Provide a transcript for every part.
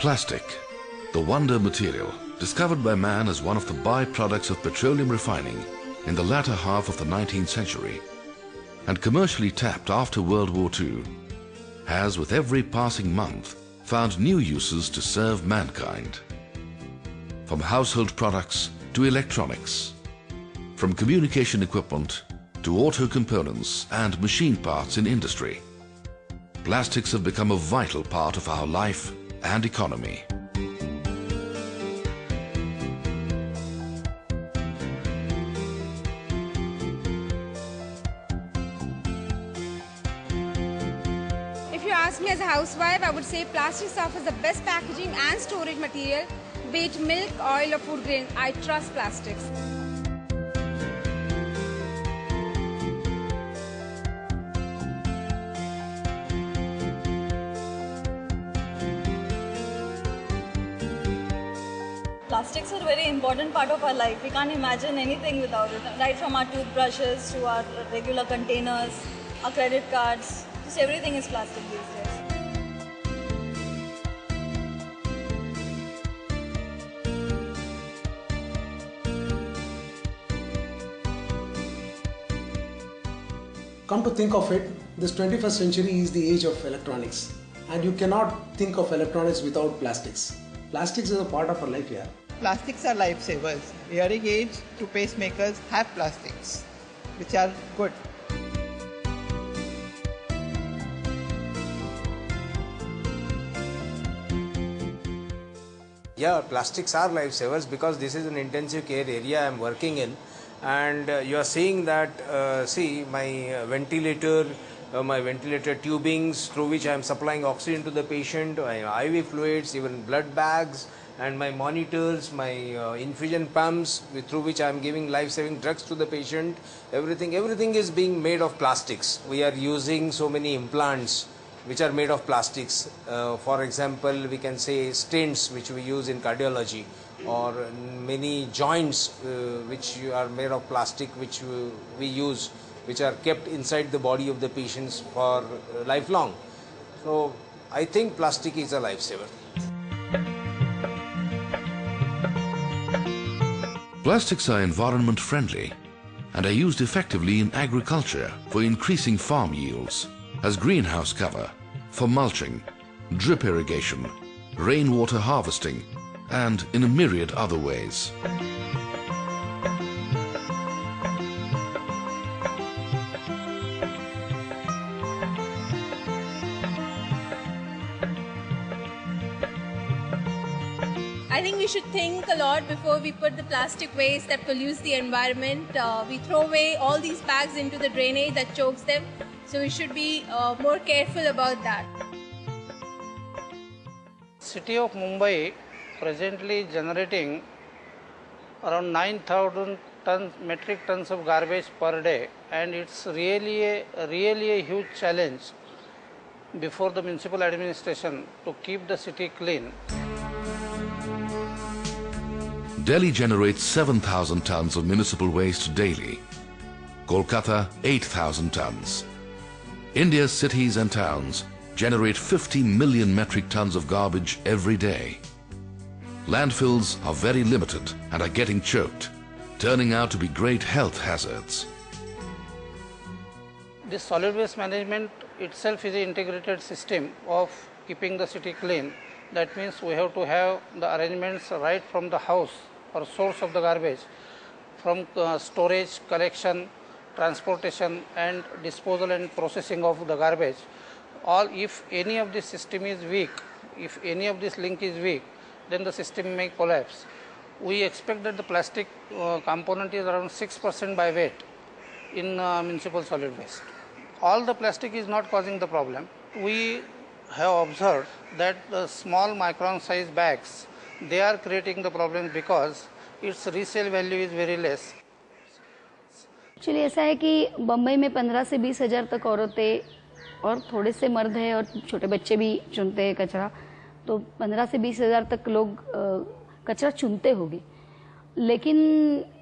Plastic, the wonder material, discovered by man as one of the byproducts of petroleum refining in the latter half of the 19th century and commercially tapped after World War II, has with every passing month found new uses to serve mankind. From household products to electronics, from communication equipment to auto components and machine parts in industry, plastics have become a vital part of our life and economy. If you ask me as a housewife, I would say plastic offers the best packaging and storage material, be it milk, oil or food grain. I trust plastics. Plastics are a very important part of our life. We can't imagine anything without it. Right from our toothbrushes to our regular containers, our credit cards, just everything is plastic these days. Come to think of it, this 21st century is the age of electronics, and you cannot think of electronics without plastics. Plastics is a part of our life here. Plastics are lifesavers. Hearing aids to pacemakers have plastics, which are good. Yeah, plastics are lifesavers because this is an intensive care area I am working in, and uh, you are seeing that. Uh, see, my uh, ventilator, uh, my ventilator tubings through which I am supplying oxygen to the patient, my IV fluids, even blood bags, and my monitors, my uh, infusion pumps with, through which I am giving life-saving drugs to the patient. Everything, everything is being made of plastics. We are using so many implants which are made of plastics. Uh, for example, we can say stents which we use in cardiology or many joints uh, which are made of plastic which we, use which are kept inside the body of the patients for uh, lifelong. So I think plastic is a lifesaver. Plastics are environment friendly and are used effectively in agriculture for increasing farm yields, as greenhouse cover, for mulching, drip irrigation, rainwater harvesting, and in a myriad other ways. I think we should think a lot before we put the plastic waste that pollutes the environment. Uh, we throw away all these bags into the drainage that chokes them. So we should be uh, more careful about that. City of Mumbai presently generating around 9,000 tons, metric tons of garbage per day, and it's really a really a huge challenge before the municipal administration to keep the city clean. Delhi generates 7,000 tons of municipal waste daily. Kolkata 8,000 tons. India's cities and towns generate 50 million metric tons of garbage every day. Landfills are very limited and are getting choked, turning out to be great health hazards. This solid waste management itself is an integrated system of keeping the city clean. That means we have to have the arrangements right from the house or source of the garbage, from uh, storage, collection, transportation and disposal and processing of the garbage. All if any of this system is weak, if any of this link is weak, then the system may collapse. We expect that the plastic uh, component is around 6% by weight in uh, municipal solid waste. All the plastic is not causing the problem. We have observed that the small micron size bags they are creating the problems because its resale value is very less. Actually ऐसा है कि बम्बई में पंद्रह से बीस हज़ार तक औरतें और थोड़े से मर्द हैं और छोटे बच्चे भी चुनते हैं कचरा तो पंद्रह से बीस हज़ार तक लोग कचरा चुनते होंगे। लेकिन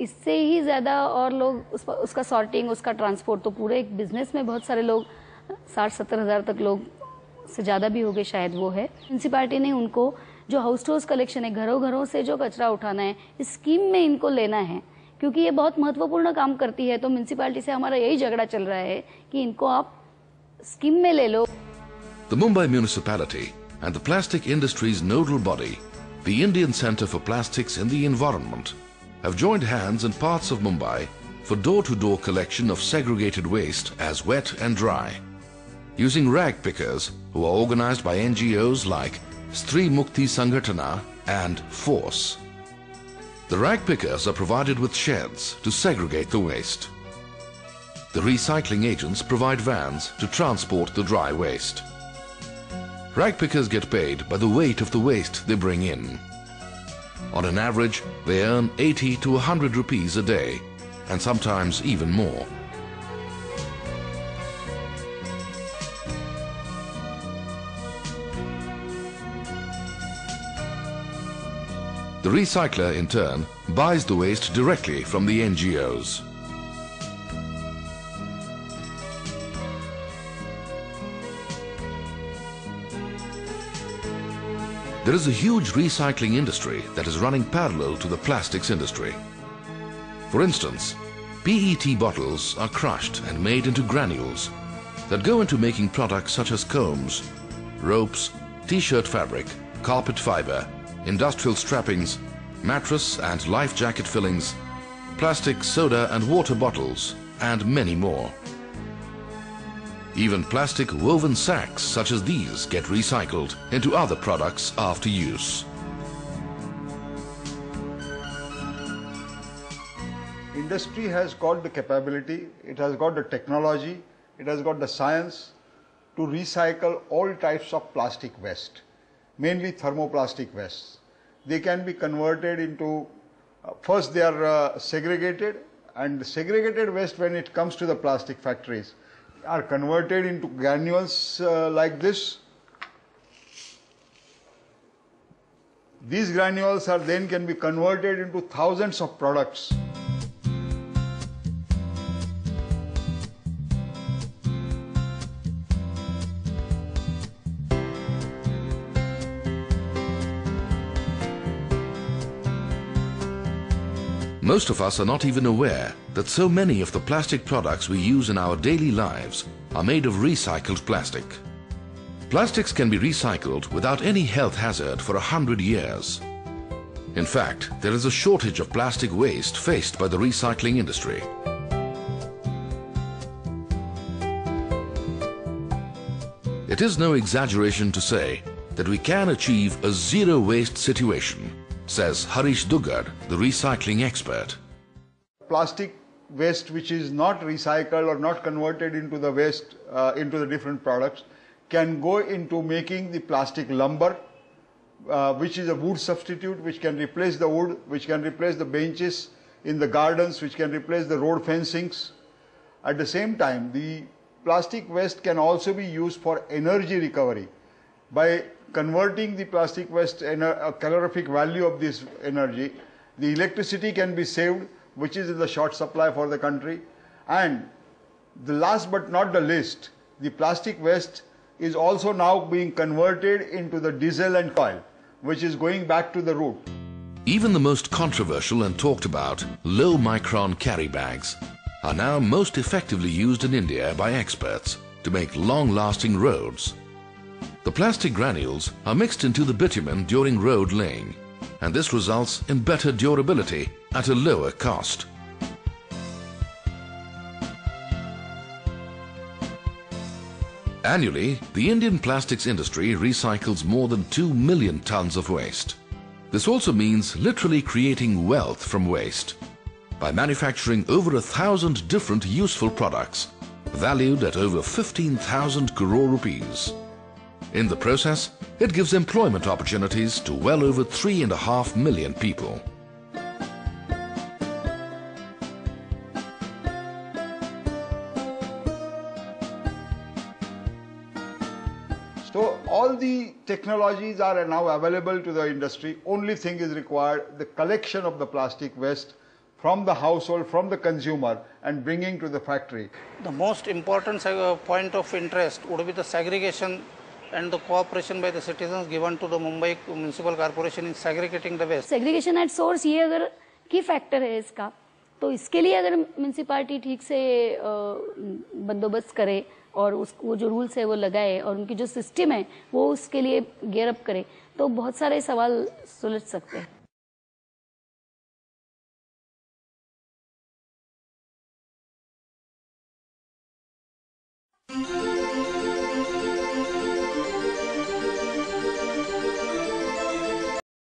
इससे ही ज़्यादा और लोग उस, उसका सॉर्टिंग उसका ट्रांसपोर्ट तो पूरे एक बिज़नेस में बहुत सारे लोग साठ सत्तर हज़ार तक लोग से ज़्यादा भी हो गए शायद वो है। म्यूनसिपाली ने उनको जो हाउस टू हाउस कलेक्शन है घरों घरों से जो कचरा उठाना है इस स्कीम में इनको लेना है। क्योंकि ये बहुत महत्वपूर्ण काम करती है तो म्यूनसिपाली से हमारा यही झगड़ा चल रहा है कि इनको आप स्कीम में ले लो। Mumbai municipality and the plastic industry's nodal body, the Indian Centre for Plastics in the Environment, have joined hands in parts of Mumbai for door-to-door collection of segregated waste as wet and dry. Using rag pickers who are organized by NGOs like Stri Mukti Sangatana and Force. The rag pickers are provided with sheds to segregate the waste. The recycling agents provide vans to transport the dry waste. Rag pickers get paid by the weight of the waste they bring in. On an average, they earn 80 to 100 rupees a day, and sometimes even more. The recycler, in turn, buys the waste directly from the NGOs. There is a huge recycling industry that is running parallel to the plastics industry. For instance, PET bottles are crushed and made into granules that go into making products such as combs, ropes, t-shirt fabric, carpet fiber, industrial strappings, mattress and life jacket fillings, plastic soda and water bottles, and many more. Even plastic woven sacks such as these get recycled into other products after use. Industry has got the capability, it has got the technology, it has got the science to recycle all types of plastic waste, mainly thermoplastic waste. They can be converted into, uh, first they are uh, segregated and segregated waste when it comes to the plastic factories are converted into granules uh, like this. These granules are then can be converted into thousands of products. Most of us are not even aware that so many of the plastic products we use in our daily lives are made of recycled plastic. Plastics can be recycled without any health hazard for a hundred years. In fact, there is a shortage of plastic waste faced by the recycling industry. It is no exaggeration to say that we can achieve a zero waste situation, says Harish Dugar, the recycling expert. Plastic waste which is not recycled or not converted into the waste, uh, into the different products, can go into making the plastic lumber, uh, which is a wood substitute, which can replace the wood, which can replace the benches in the gardens, which can replace the road fencings. At the same time, the plastic waste can also be used for energy recovery by converting the plastic waste in a, a calorific value of this energy. The electricity can be saved, which is in the short supply for the country. And the last but not the least, the plastic waste is also now being converted into the diesel and oil, which is going back to the root. Even the most controversial and talked about low micron carry bags are now most effectively used in India by experts to make long lasting roads. The plastic granules are mixed into the bitumen during road laying, and this results in better durability at a lower cost. Annually, the Indian plastics industry recycles more than 2 million tons of waste. This also means literally creating wealth from waste by manufacturing over a thousand different useful products valued at over 15,000 crore rupees. In the process, it gives employment opportunities to well over three and a half million people. technologies are now available to the industry. Only thing is required the collection of the plastic waste from the household, from the consumer and bringing to the factory. The most important uh, point of interest would be the segregation and the cooperation by the citizens given to the Mumbai Municipal Corporation in segregating the waste. Segregation at source ये अगर की factor है इसका तो इसके लिए अगर municipality ठीक से बंदोबस्त करे और उस, वो जो रूल्स है वो लगाए और उनकी जो सिस्टम है, वो उसके लिए गेयर अप करे। तो बहुत सारे सवाल सुलझ सकते हैं।